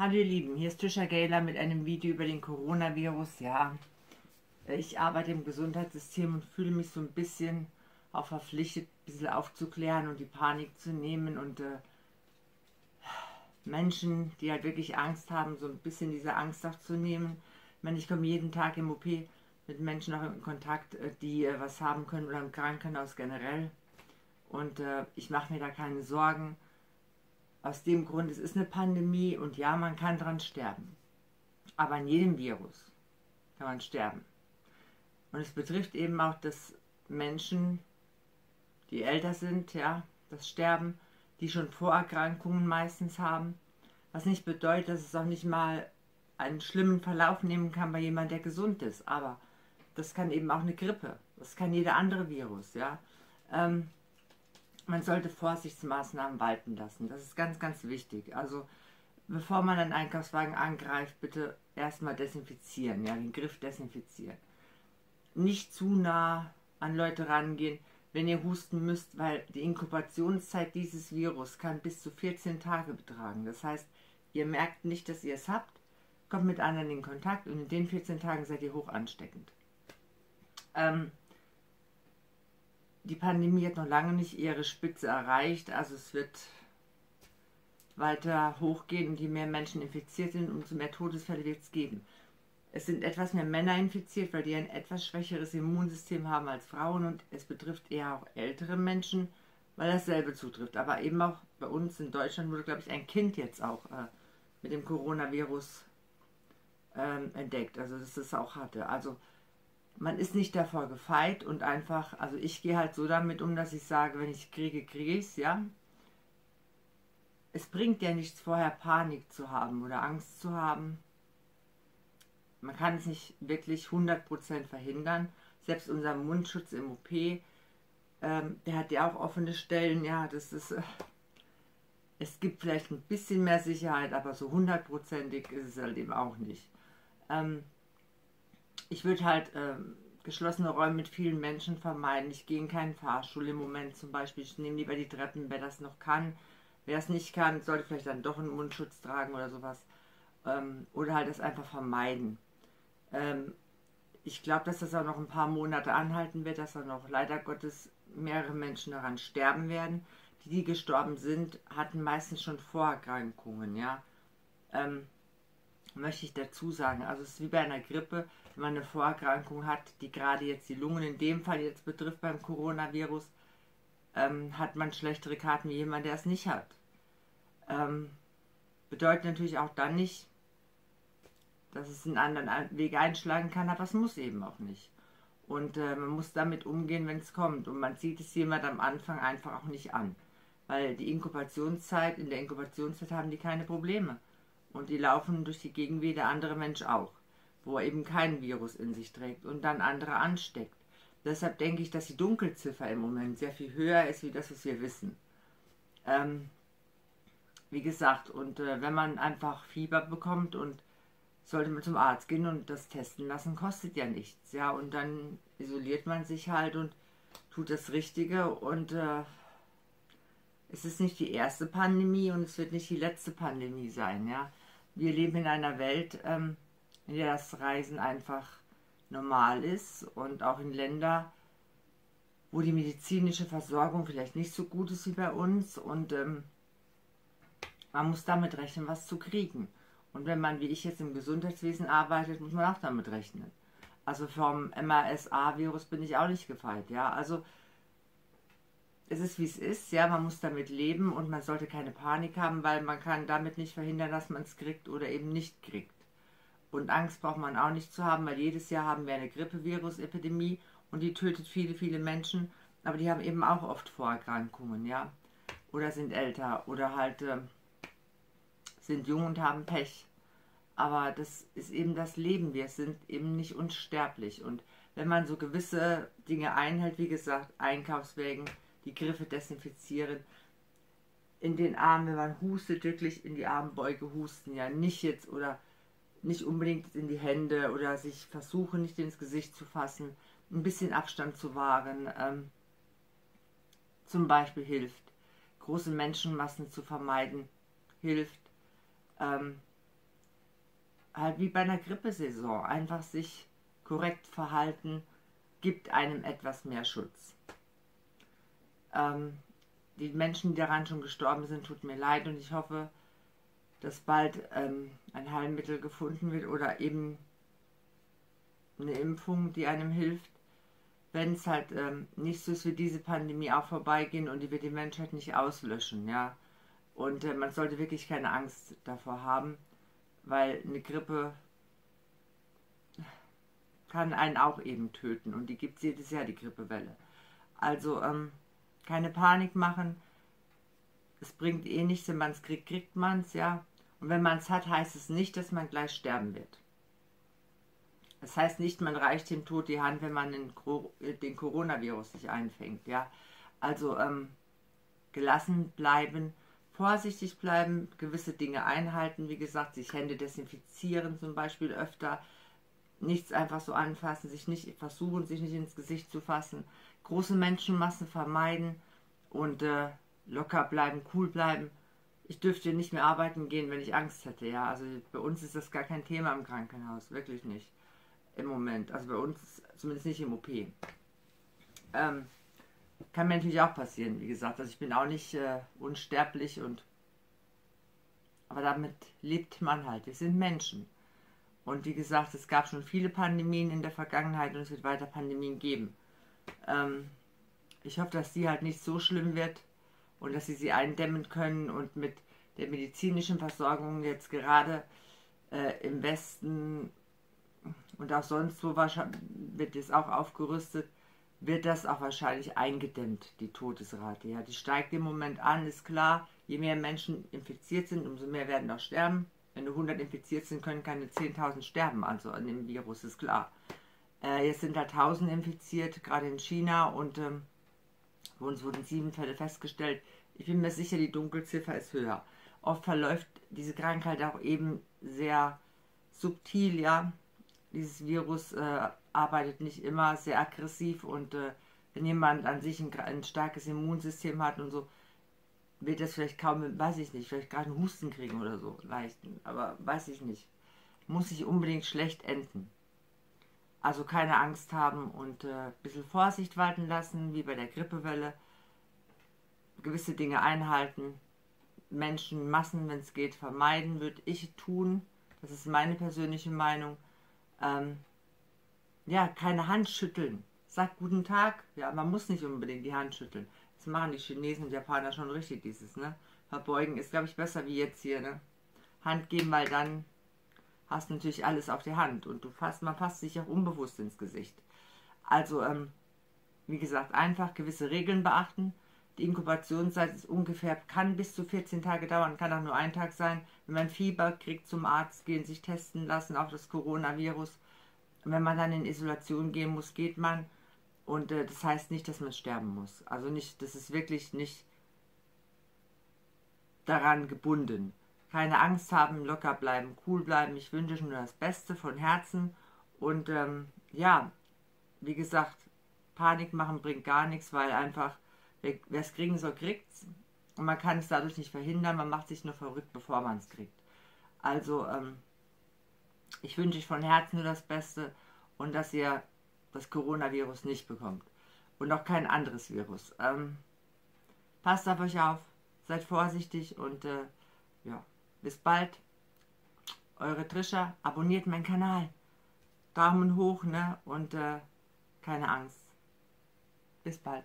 Hallo ihr Lieben, hier ist Tisha Gayler mit einem Video über den Coronavirus. Ja, ich arbeite im Gesundheitssystem und fühle mich so ein bisschen auch verpflichtet, ein bisschen aufzuklären und die Panik zu nehmen und äh, Menschen, die halt wirklich Angst haben, so ein bisschen diese Angst auch zu nehmen. Ich meine, ich komme jeden Tag im OP mit Menschen auch in Kontakt, äh, die äh, was haben können oder im Krankenhaus generell. Und äh, ich mache mir da keine Sorgen aus dem Grund, es ist eine Pandemie und ja, man kann dran sterben. Aber an jedem Virus kann man sterben. Und es betrifft eben auch das Menschen, die älter sind, ja, das Sterben, die schon Vorerkrankungen meistens haben. Was nicht bedeutet, dass es auch nicht mal einen schlimmen Verlauf nehmen kann bei jemandem, der gesund ist. Aber das kann eben auch eine Grippe. Das kann jeder andere Virus, ja. Ähm, man sollte Vorsichtsmaßnahmen walten lassen. Das ist ganz, ganz wichtig. Also bevor man einen Einkaufswagen angreift, bitte erstmal desinfizieren, ja, den Griff desinfizieren. Nicht zu nah an Leute rangehen, wenn ihr husten müsst, weil die Inkubationszeit dieses Virus kann bis zu 14 Tage betragen. Das heißt, ihr merkt nicht, dass ihr es habt, kommt mit anderen in Kontakt und in den 14 Tagen seid ihr hoch ansteckend. Ähm, die Pandemie hat noch lange nicht ihre Spitze erreicht. Also es wird weiter hochgehen und je mehr Menschen infiziert sind, umso mehr Todesfälle wird es geben. Es sind etwas mehr Männer infiziert, weil die ein etwas schwächeres Immunsystem haben als Frauen und es betrifft eher auch ältere Menschen, weil dasselbe zutrifft. Aber eben auch bei uns in Deutschland wurde, glaube ich, ein Kind jetzt auch äh, mit dem Coronavirus ähm, entdeckt, also dass es auch hatte. Also man ist nicht davor gefeit und einfach, also ich gehe halt so damit um, dass ich sage, wenn ich kriege, kriege ich es, ja. Es bringt ja nichts vorher Panik zu haben oder Angst zu haben. Man kann es nicht wirklich 100% verhindern. Selbst unser Mundschutz im OP, ähm, der hat ja auch offene Stellen, ja, das ist... Äh, es gibt vielleicht ein bisschen mehr Sicherheit, aber so hundertprozentig ist es halt eben auch nicht. Ähm, ich würde halt ähm, geschlossene Räume mit vielen Menschen vermeiden. Ich gehe in keinen Fahrstuhl im Moment zum Beispiel. Ich nehme lieber die Treppen, wer das noch kann. Wer es nicht kann, sollte vielleicht dann doch einen Mundschutz tragen oder sowas. Ähm, oder halt das einfach vermeiden. Ähm, ich glaube, dass das auch noch ein paar Monate anhalten wird, dass auch noch leider Gottes mehrere Menschen daran sterben werden. Die, die gestorben sind, hatten meistens schon Vorerkrankungen, ja. Ähm, möchte ich dazu sagen. Also es ist wie bei einer Grippe, man eine Vorerkrankung hat, die gerade jetzt die Lungen in dem Fall jetzt betrifft beim Coronavirus, ähm, hat man schlechtere Karten wie jemand, der es nicht hat. Ähm, bedeutet natürlich auch dann nicht, dass es einen anderen Weg einschlagen kann, aber es muss eben auch nicht. Und äh, man muss damit umgehen, wenn es kommt. Und man sieht es jemand am Anfang einfach auch nicht an. Weil die Inkubationszeit, in der Inkubationszeit haben die keine Probleme. Und die laufen durch die Gegend wie der andere Mensch auch, wo er eben kein Virus in sich trägt und dann andere ansteckt. Deshalb denke ich, dass die Dunkelziffer im Moment sehr viel höher ist, wie das, was wir wissen. Ähm, wie gesagt, und äh, wenn man einfach Fieber bekommt und sollte man zum Arzt gehen und das testen lassen, kostet ja nichts, ja, und dann isoliert man sich halt und tut das Richtige und äh, es ist nicht die erste Pandemie und es wird nicht die letzte Pandemie sein, ja wir leben in einer Welt, ähm, in der das Reisen einfach normal ist und auch in Ländern, wo die medizinische Versorgung vielleicht nicht so gut ist wie bei uns und ähm, man muss damit rechnen, was zu kriegen. Und wenn man, wie ich jetzt im Gesundheitswesen arbeitet, muss man auch damit rechnen. Also vom MRSA-Virus bin ich auch nicht gefeit, ja. Also es ist wie es ist, ja, man muss damit leben und man sollte keine Panik haben, weil man kann damit nicht verhindern, dass man es kriegt oder eben nicht kriegt. Und Angst braucht man auch nicht zu haben, weil jedes Jahr haben wir eine Grippevirus-Epidemie und die tötet viele, viele Menschen, aber die haben eben auch oft Vorerkrankungen, ja. Oder sind älter oder halt äh, sind jung und haben Pech. Aber das ist eben das Leben. Wir sind eben nicht unsterblich. Und wenn man so gewisse Dinge einhält, wie gesagt, Einkaufswägen, die Griffe desinfizieren. In den Armen, wenn man hustet, wirklich in die Armbeuge husten, ja nicht jetzt oder nicht unbedingt in die Hände oder sich versuchen, nicht ins Gesicht zu fassen, ein bisschen Abstand zu wahren, ähm, zum Beispiel hilft. Große Menschenmassen zu vermeiden, hilft. Ähm, halt wie bei einer Grippesaison, einfach sich korrekt verhalten, gibt einem etwas mehr Schutz. Ähm, die Menschen, die daran schon gestorben sind, tut mir leid und ich hoffe, dass bald ähm, ein Heilmittel gefunden wird oder eben eine Impfung, die einem hilft, wenn es halt ähm, nicht so ist, wie diese Pandemie auch vorbeigehen und die wird die Menschheit nicht auslöschen, ja. Und äh, man sollte wirklich keine Angst davor haben, weil eine Grippe kann einen auch eben töten und die gibt es jedes Jahr, die Grippewelle. Also ähm, keine Panik machen. Es bringt eh nichts, wenn man es kriegt, kriegt man es, ja. Und wenn man es hat, heißt es nicht, dass man gleich sterben wird. Das heißt nicht, man reicht dem Tod die Hand, wenn man den, den Coronavirus nicht einfängt, ja. Also ähm, gelassen bleiben, vorsichtig bleiben, gewisse Dinge einhalten, wie gesagt, sich Hände desinfizieren zum Beispiel öfter, nichts einfach so anfassen, sich nicht versuchen, sich nicht ins Gesicht zu fassen, große Menschenmassen vermeiden und äh, locker bleiben, cool bleiben. Ich dürfte nicht mehr arbeiten gehen, wenn ich Angst hätte, ja. Also bei uns ist das gar kein Thema im Krankenhaus, wirklich nicht. Im Moment. Also bei uns zumindest nicht im OP. Ähm, kann mir natürlich auch passieren, wie gesagt. Also ich bin auch nicht äh, unsterblich und aber damit lebt man halt. Wir sind Menschen. Und wie gesagt, es gab schon viele Pandemien in der Vergangenheit und es wird weiter Pandemien geben. Ähm, ich hoffe, dass die halt nicht so schlimm wird und dass sie sie eindämmen können und mit der medizinischen Versorgung jetzt gerade äh, im Westen und auch sonst wo wird es auch aufgerüstet, wird das auch wahrscheinlich eingedämmt, die Todesrate. Ja, die steigt im Moment an, ist klar. Je mehr Menschen infiziert sind, umso mehr werden auch sterben. Wenn nur 100 infiziert sind, können keine 10.000 sterben, also an dem Virus, ist klar. Äh, jetzt sind da 1.000 infiziert, gerade in China, und ähm, bei uns wurden sieben Fälle festgestellt. Ich bin mir sicher, die Dunkelziffer ist höher. Oft verläuft diese Krankheit auch eben sehr subtil, ja. Dieses Virus äh, arbeitet nicht immer sehr aggressiv und äh, wenn jemand an sich ein, ein, starkes Immunsystem hat und so, wird das vielleicht kaum, weiß ich nicht, vielleicht gerade einen Husten kriegen oder so, leichten, aber weiß ich nicht. Muss ich unbedingt schlecht enden. Also keine Angst haben und äh, ein bisschen Vorsicht walten lassen, wie bei der Grippewelle. Gewisse Dinge einhalten. Menschen, Massen, wenn es geht, vermeiden, würde ich tun. Das ist meine persönliche Meinung. Ähm, ja, keine Hand schütteln. Sagt guten Tag. Ja, man muss nicht unbedingt die Hand schütteln. Das machen die Chinesen und Japaner schon richtig, dieses, ne? Verbeugen ist, glaube ich, besser wie jetzt hier, ne? Hand geben, weil dann hast natürlich alles auf der Hand und du fasst, man fasst sich auch unbewusst ins Gesicht. Also, ähm, wie gesagt, einfach gewisse Regeln beachten. Die Inkubationszeit ist ungefähr, kann bis zu 14 Tage dauern, kann auch nur ein Tag sein. Wenn man Fieber kriegt, zum Arzt gehen, sich testen lassen, auch das Coronavirus. Wenn man dann in Isolation gehen muss, geht man. Und äh, das heißt nicht, dass man sterben muss. Also nicht, das ist wirklich nicht daran gebunden. Keine Angst haben, locker bleiben, cool bleiben. Ich wünsche nur das Beste von Herzen. Und ähm, ja, wie gesagt, Panik machen bringt gar nichts, weil einfach, wer es kriegen soll, kriegt. Und man kann es dadurch nicht verhindern, man macht sich nur verrückt, bevor man es kriegt. Also, ähm, ich wünsche euch von Herzen nur das Beste und dass ihr das Coronavirus nicht bekommt. Und auch kein anderes Virus. Ähm, passt auf euch auf, seid vorsichtig und äh, ja, bis bald. Eure Trisha, abonniert meinen Kanal. Daumen hoch, ne? Und äh, keine Angst. Bis bald.